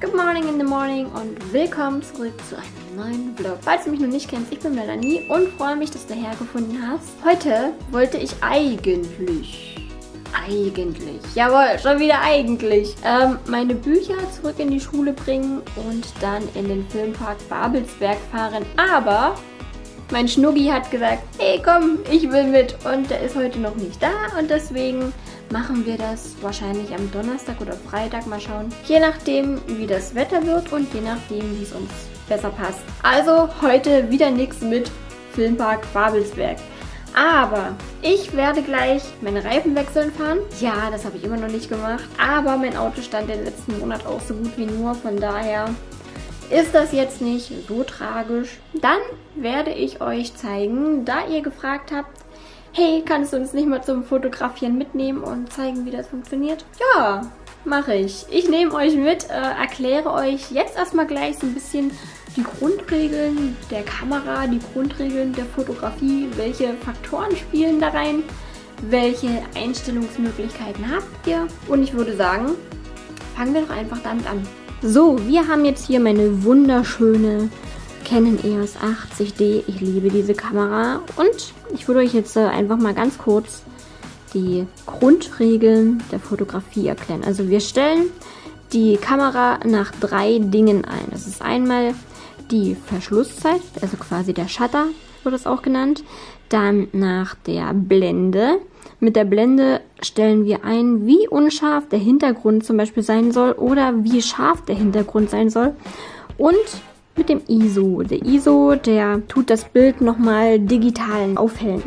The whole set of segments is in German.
Good morning in the morning und willkommen zurück zu einem neuen Vlog. Falls du mich noch nicht kennst, ich bin Melanie und freue mich, dass du hergefunden hast. Heute wollte ich eigentlich, eigentlich, jawohl, schon wieder eigentlich, ähm, meine Bücher zurück in die Schule bringen und dann in den Filmpark Babelsberg fahren. Aber mein Schnuggi hat gesagt, hey komm, ich will mit und der ist heute noch nicht da und deswegen machen wir das wahrscheinlich am Donnerstag oder Freitag. Mal schauen. Je nachdem, wie das Wetter wird und je nachdem, wie es uns besser passt. Also heute wieder nichts mit Filmpark Babelsberg. Aber ich werde gleich meine Reifen wechseln fahren. Ja, das habe ich immer noch nicht gemacht. Aber mein Auto stand den letzten Monat auch so gut wie nur. Von daher ist das jetzt nicht so tragisch. Dann werde ich euch zeigen, da ihr gefragt habt, hey, kannst du uns nicht mal zum Fotografieren mitnehmen und zeigen, wie das funktioniert? Ja, mache ich. Ich nehme euch mit, äh, erkläre euch jetzt erstmal gleich so ein bisschen die Grundregeln der Kamera, die Grundregeln der Fotografie, welche Faktoren spielen da rein, welche Einstellungsmöglichkeiten habt ihr. Und ich würde sagen, fangen wir doch einfach damit an. So, wir haben jetzt hier meine wunderschöne Canon EOS 80D. Ich liebe diese Kamera und ich würde euch jetzt äh, einfach mal ganz kurz die Grundregeln der Fotografie erklären. Also wir stellen die Kamera nach drei Dingen ein. Das ist einmal die Verschlusszeit, also quasi der Shutter wird es auch genannt. Dann nach der Blende. Mit der Blende stellen wir ein, wie unscharf der Hintergrund zum Beispiel sein soll oder wie scharf der Hintergrund sein soll. Und mit dem ISO. Der ISO, der tut das Bild nochmal digital aufhellen.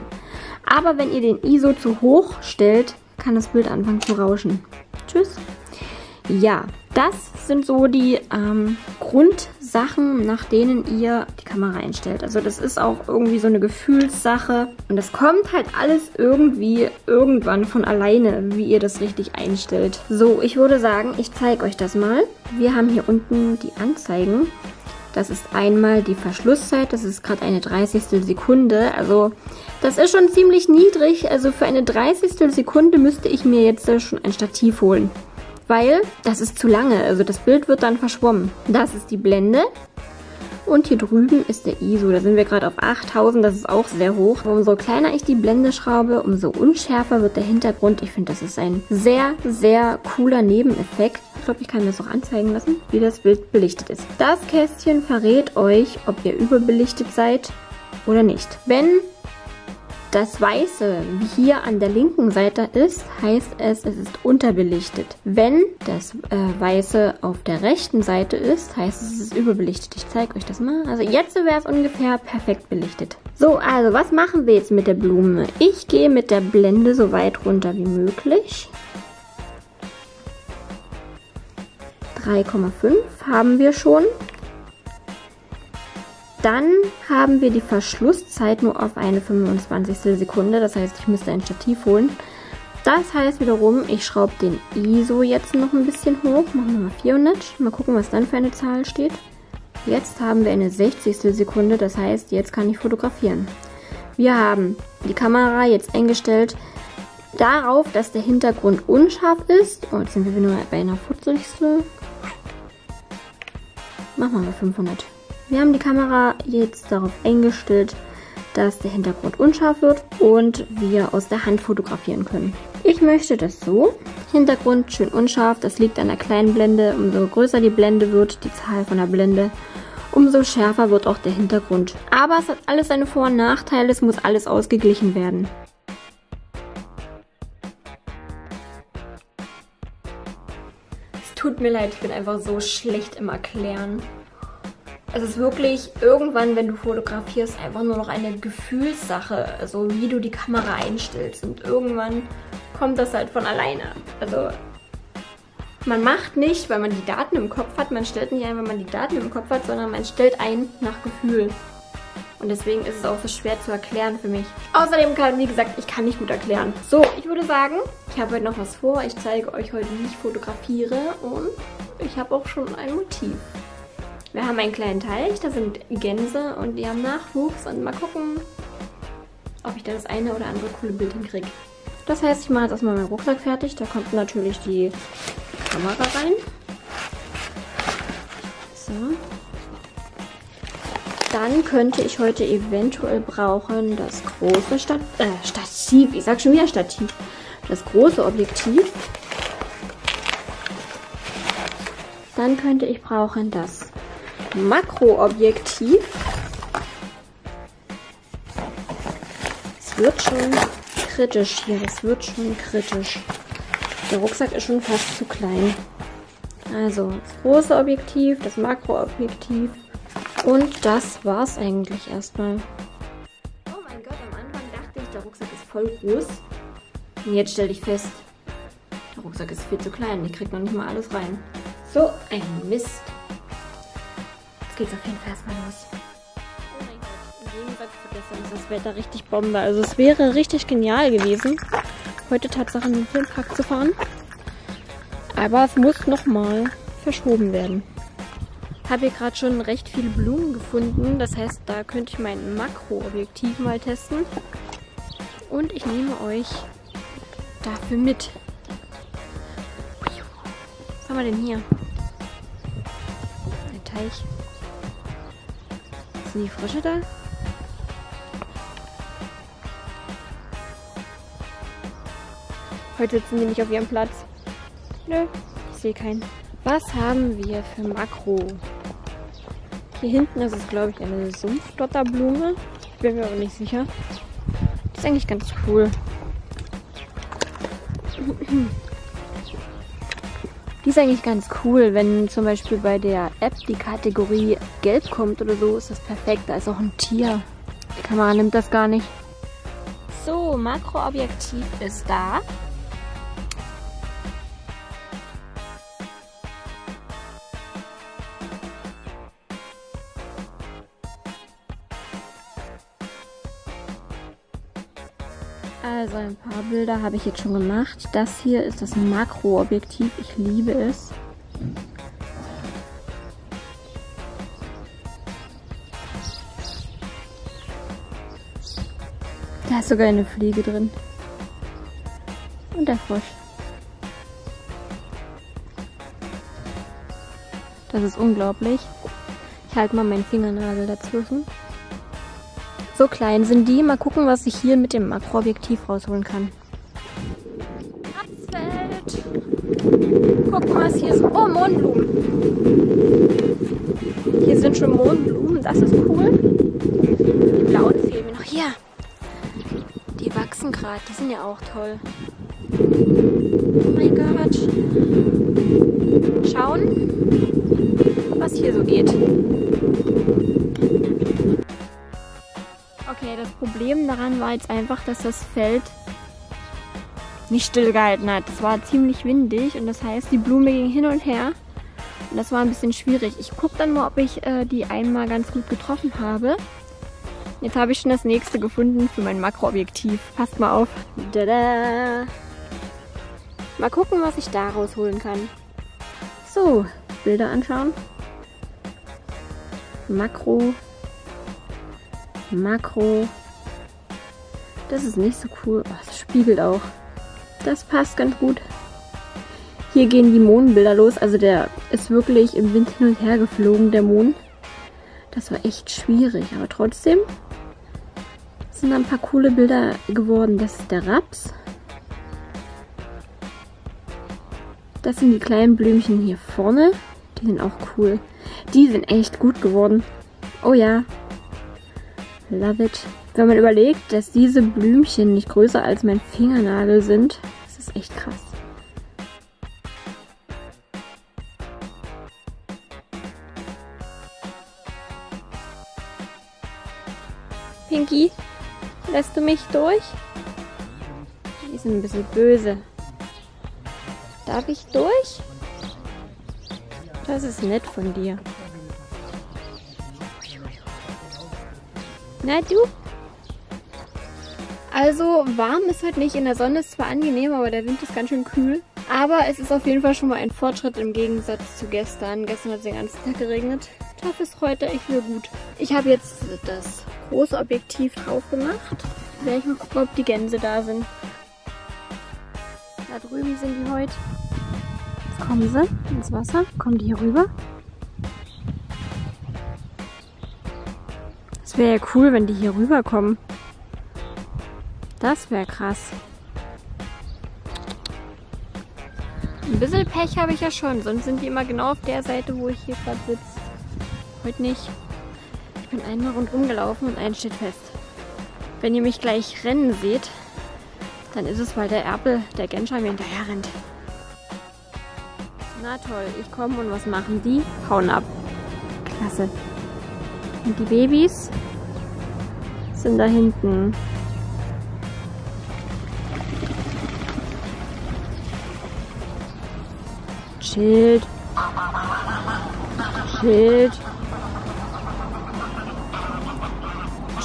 Aber wenn ihr den ISO zu hoch stellt, kann das Bild anfangen zu rauschen. Tschüss. Ja, das sind so die ähm, Grundsachen, nach denen ihr die Kamera einstellt. Also das ist auch irgendwie so eine Gefühlssache. Und das kommt halt alles irgendwie irgendwann von alleine, wie ihr das richtig einstellt. So, ich würde sagen, ich zeige euch das mal. Wir haben hier unten die Anzeigen. Das ist einmal die Verschlusszeit, das ist gerade eine 30. Sekunde. Also das ist schon ziemlich niedrig. Also für eine 30. Sekunde müsste ich mir jetzt schon ein Stativ holen. Weil das ist zu lange, also das Bild wird dann verschwommen. Das ist die Blende. Und hier drüben ist der ISO. Da sind wir gerade auf 8000. Das ist auch sehr hoch. Umso kleiner ich die Blende schraube, umso unschärfer wird der Hintergrund. Ich finde, das ist ein sehr, sehr cooler Nebeneffekt. Ich glaube, ich kann mir das auch anzeigen lassen, wie das Bild belichtet ist. Das Kästchen verrät euch, ob ihr überbelichtet seid oder nicht. Wenn das Weiße, hier an der linken Seite ist, heißt es, es ist unterbelichtet. Wenn das äh, Weiße auf der rechten Seite ist, heißt es, es ist überbelichtet. Ich zeige euch das mal. Also jetzt wäre es ungefähr perfekt belichtet. So, also was machen wir jetzt mit der Blume? Ich gehe mit der Blende so weit runter wie möglich. 3,5 haben wir schon. Dann haben wir die Verschlusszeit nur auf eine 25. Sekunde. Das heißt, ich müsste ein Stativ holen. Das heißt wiederum, ich schraube den ISO jetzt noch ein bisschen hoch. Machen wir mal 400. Mal gucken, was dann für eine Zahl steht. Jetzt haben wir eine 60. Sekunde. Das heißt, jetzt kann ich fotografieren. Wir haben die Kamera jetzt eingestellt darauf, dass der Hintergrund unscharf ist. Oh, jetzt sind wir nur bei einer 40. Machen wir mal 500. Wir haben die Kamera jetzt darauf eingestellt, dass der Hintergrund unscharf wird und wir aus der Hand fotografieren können. Ich möchte das so. Hintergrund schön unscharf, das liegt an der kleinen Blende. Umso größer die Blende wird, die Zahl von der Blende, umso schärfer wird auch der Hintergrund. Aber es hat alles seine Vor- und Nachteile, es muss alles ausgeglichen werden. Es tut mir leid, ich bin einfach so schlecht im Erklären. Es ist wirklich irgendwann, wenn du fotografierst, einfach nur noch eine Gefühlssache, also wie du die Kamera einstellst. Und irgendwann kommt das halt von alleine. Also man macht nicht, weil man die Daten im Kopf hat, man stellt nicht ein, weil man die Daten im Kopf hat, sondern man stellt ein nach Gefühl. Und deswegen ist es auch so schwer zu erklären für mich. Außerdem kann, wie gesagt, ich kann nicht gut erklären. So, ich würde sagen, ich habe heute noch was vor. Ich zeige euch heute, wie ich fotografiere und ich habe auch schon ein Motiv. Wir haben einen kleinen Teich, da sind Gänse und die haben Nachwuchs und mal gucken, ob ich da das eine oder andere coole Bild hinkriege. Das heißt, ich mache jetzt erstmal meinen Rucksack fertig. Da kommt natürlich die Kamera rein. So. Dann könnte ich heute eventuell brauchen das große Stat äh, Stativ. Ich sag schon wieder Stativ. Das große Objektiv. Dann könnte ich brauchen das Makroobjektiv. Es wird schon kritisch hier. Es wird schon kritisch. Der Rucksack ist schon fast zu klein. Also das große Objektiv, das Makroobjektiv und das war's eigentlich erstmal. Oh mein Gott, am Anfang dachte ich, der Rucksack ist voll groß. Und jetzt stelle ich fest, der Rucksack ist viel zu klein. Ich krieg noch nicht mal alles rein. So ein Mist. Jetzt geht's auf jeden Fall erstmal los. Im Gegensatz zu gestern ist das Wetter richtig Bombe. Also es wäre richtig genial gewesen, heute Tatsache in den Filmpark zu fahren. Aber es muss nochmal verschoben werden habe hier gerade schon recht viele Blumen gefunden. Das heißt, da könnte ich mein Makroobjektiv mal testen. Und ich nehme euch dafür mit. Was haben wir denn hier? Ein Teich. Sind die Frösche da? Heute sitzen die nicht auf ihrem Platz. Nö, ich sehe keinen. Was haben wir für Makro? Hier hinten ist es, glaube ich, eine Sumpfdotterblume. Ich bin mir aber nicht sicher. Die ist eigentlich ganz cool. Die ist eigentlich ganz cool, wenn zum Beispiel bei der App die Kategorie Gelb kommt oder so, ist das perfekt. Da ist auch ein Tier. Die Kamera nimmt das gar nicht. So, Makroobjektiv ist da. Also ein paar Bilder habe ich jetzt schon gemacht. Das hier ist das Makroobjektiv. Ich liebe es. Da ist sogar eine Fliege drin. Und der Frosch. Das ist unglaublich. Ich halte mal meinen Fingernagel dazwischen. So klein sind die. Mal gucken, was ich hier mit dem Makroobjektiv rausholen kann. Absfeld. Gucken, was hier ist. Oh, Mohnblumen. Hier sind schon Mohnblumen. Das ist cool. Die blauen fehlen mir noch. Hier. Die wachsen gerade. Die sind ja auch toll. Oh mein Gott. Schauen, was hier so geht. Das Problem daran war jetzt einfach, dass das Feld nicht stillgehalten hat. Es war ziemlich windig und das heißt, die Blume ging hin und her. Und das war ein bisschen schwierig. Ich gucke dann mal, ob ich äh, die einmal ganz gut getroffen habe. Jetzt habe ich schon das nächste gefunden für mein Makroobjektiv. Passt mal auf. Tada! Mal gucken, was ich da rausholen kann. So, Bilder anschauen. Makro Makro. Das ist nicht so cool. Oh, das spiegelt auch. Das passt ganz gut. Hier gehen die Mondbilder los. Also der ist wirklich im Wind hin und her geflogen, der Mond. Das war echt schwierig. Aber trotzdem sind ein paar coole Bilder geworden. Das ist der Raps. Das sind die kleinen Blümchen hier vorne. Die sind auch cool. Die sind echt gut geworden. Oh ja, Love it. Wenn man überlegt, dass diese Blümchen nicht größer als mein Fingernagel sind, das ist echt krass. Pinky, lässt du mich durch? Die sind ein bisschen böse. Darf ich durch? Das ist nett von dir. Na du? Also warm ist halt nicht. In der Sonne ist zwar angenehm, aber der Wind ist ganz schön kühl. Aber es ist auf jeden Fall schon mal ein Fortschritt im Gegensatz zu gestern. Gestern hat es den ganzen Tag geregnet. Dafür ist heute echt wieder gut. Ich habe jetzt das große Objektiv drauf gemacht. Werde ich mal gucken, ob die Gänse da sind. Da drüben sind die heute. Jetzt kommen sie ins Wasser. Kommen die hier rüber. Das wäre ja cool, wenn die hier rüberkommen. Das wäre krass. Ein bisschen Pech habe ich ja schon, sonst sind die immer genau auf der Seite, wo ich hier gerade sitze. Heute nicht. Ich bin einmal rundum gelaufen und eins steht fest. Wenn ihr mich gleich rennen seht, dann ist es, weil der Erpel, der Genscher mir hinterher rennt. Na toll, ich komme und was machen die? Hauen ab. Klasse. Und die Babys sind da hinten. Schild. Schild.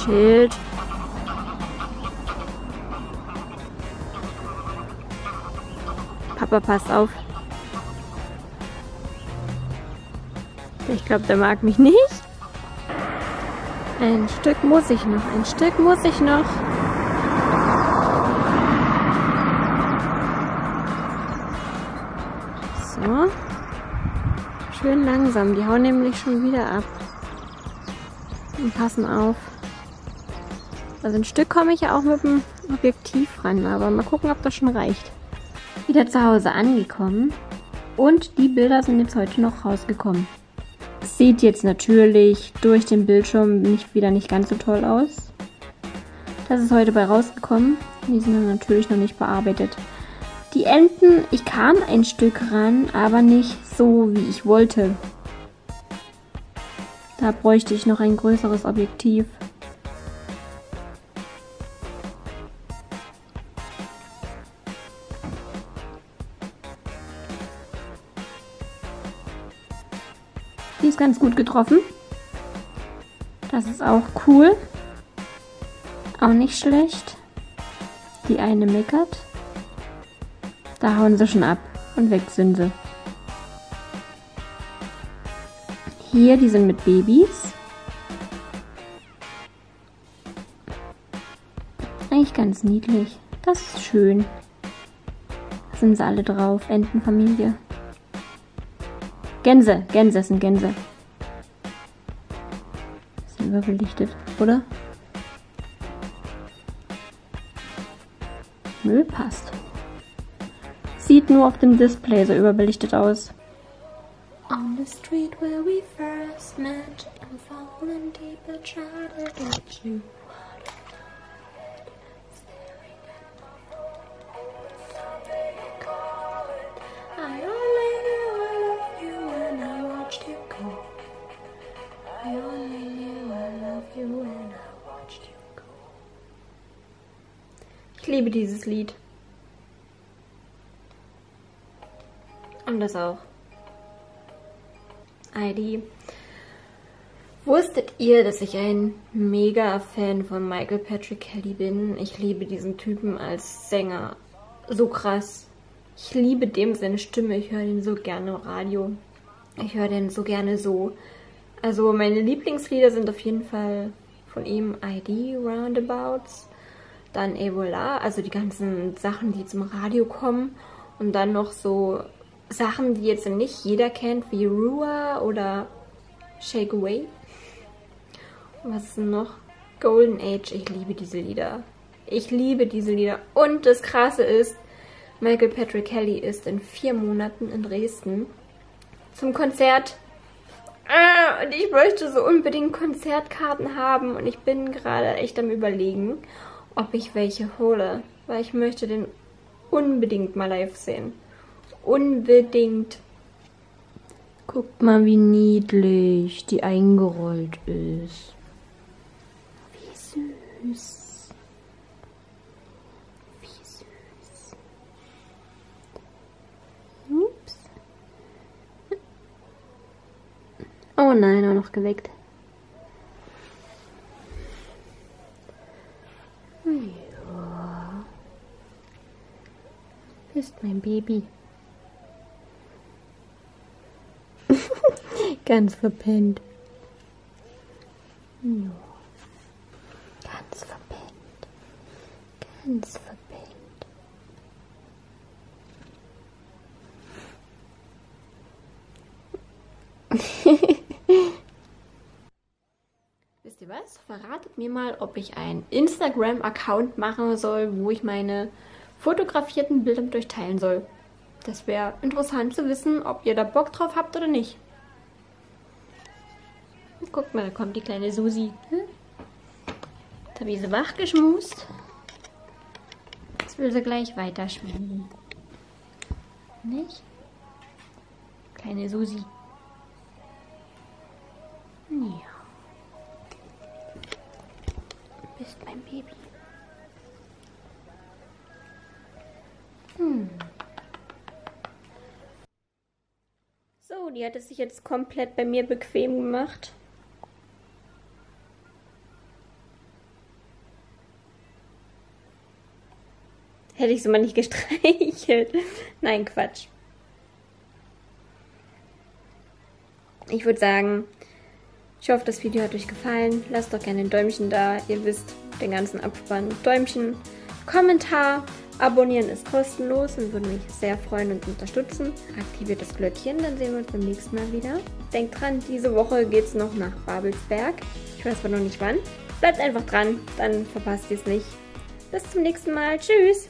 Schild. Papa, pass auf. Ich glaube, der mag mich nicht. Ein Stück muss ich noch. Ein Stück muss ich noch. So. Schön langsam. Die hauen nämlich schon wieder ab. Und passen auf. Also ein Stück komme ich ja auch mit dem Objektiv ran, aber mal gucken, ob das schon reicht. Wieder zu Hause angekommen und die Bilder sind jetzt heute noch rausgekommen. Sieht jetzt natürlich durch den Bildschirm nicht wieder nicht ganz so toll aus. Das ist heute bei rausgekommen. Die sind natürlich noch nicht bearbeitet. Die Enten, ich kam ein Stück ran, aber nicht so, wie ich wollte. Da bräuchte ich noch ein größeres Objektiv. Ganz gut getroffen. Das ist auch cool. Auch nicht schlecht. Die eine meckert. Da hauen sie schon ab. Und weg sind sie. Hier, die sind mit Babys. Eigentlich ganz niedlich. Das ist schön. Da sind sie alle drauf. Entenfamilie. Gänse, Gänse sind Gänse. Überbelichtet, oder? Nö, passt. Sieht nur auf dem Display so überbelichtet aus. On the street where we first met, I'm falling deeper, try to get you. Dieses Lied. Und das auch. ID. Wusstet ihr, dass ich ein mega Fan von Michael Patrick Kelly bin? Ich liebe diesen Typen als Sänger. So krass. Ich liebe dem seine Stimme. Ich höre den so gerne im Radio. Ich höre den so gerne so. Also meine Lieblingslieder sind auf jeden Fall von ihm ID Roundabouts. Dann Evola, also die ganzen Sachen, die zum Radio kommen. Und dann noch so Sachen, die jetzt nicht jeder kennt, wie Rua oder Shake Away. Was ist noch? Golden Age. Ich liebe diese Lieder. Ich liebe diese Lieder. Und das Krasse ist, Michael Patrick Kelly ist in vier Monaten in Dresden zum Konzert. Ah, und ich möchte so unbedingt Konzertkarten haben. Und ich bin gerade echt am überlegen, ob ich welche hole. Weil ich möchte den unbedingt mal live sehen. Unbedingt. Guckt mal, wie niedlich die eingerollt ist. Wie süß. Wie süß. Ups. Oh nein, auch noch geweckt. Ja. Ist mein Baby. Ganz verpennt. Ja. Ganz verpennt. Ganz verpennt. Wisst ihr, ihr was? Verratet mir mal, ob ich einen Instagram-Account machen soll, wo ich meine fotografierten Bilder mit euch teilen soll. Das wäre interessant zu wissen, ob ihr da Bock drauf habt oder nicht. Guckt mal, da kommt die kleine Susi. Hm? Jetzt habe ich sie wach geschmust. Jetzt will sie gleich weiter schmusen. Nicht? Kleine Susi. Hat es sich jetzt komplett bei mir bequem gemacht. Hätte ich sie mal nicht gestreichelt. Nein, Quatsch. Ich würde sagen, ich hoffe, das Video hat euch gefallen. Lasst doch gerne ein Däumchen da. Ihr wisst, den ganzen Abspann. Däumchen, Kommentar, abonnieren ist kostenlos und würde mich sehr freuen und unterstützen. Aktiviert das Glöckchen, dann sehen wir uns beim nächsten Mal wieder. Denkt dran, diese Woche geht es noch nach Babelsberg. Ich weiß aber noch nicht wann. Bleibt einfach dran, dann verpasst ihr es nicht. Bis zum nächsten Mal. Tschüss!